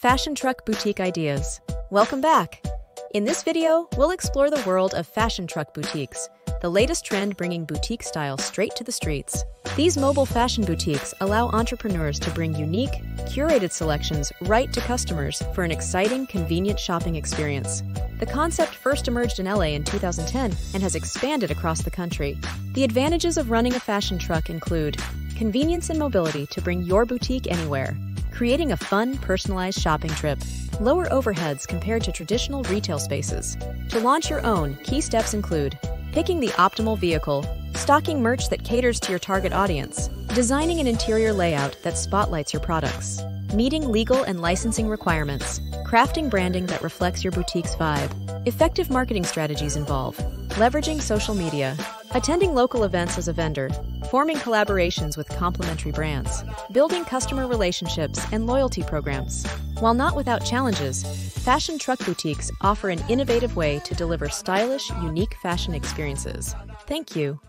Fashion Truck Boutique Ideas. Welcome back. In this video, we'll explore the world of fashion truck boutiques, the latest trend bringing boutique style straight to the streets. These mobile fashion boutiques allow entrepreneurs to bring unique, curated selections right to customers for an exciting, convenient shopping experience. The concept first emerged in LA in 2010 and has expanded across the country. The advantages of running a fashion truck include convenience and mobility to bring your boutique anywhere, creating a fun, personalized shopping trip, lower overheads compared to traditional retail spaces. To launch your own, key steps include picking the optimal vehicle, stocking merch that caters to your target audience, designing an interior layout that spotlights your products, meeting legal and licensing requirements, crafting branding that reflects your boutique's vibe. Effective marketing strategies involve leveraging social media, attending local events as a vendor, forming collaborations with complementary brands, building customer relationships and loyalty programs. While not without challenges, fashion truck boutiques offer an innovative way to deliver stylish, unique fashion experiences. Thank you.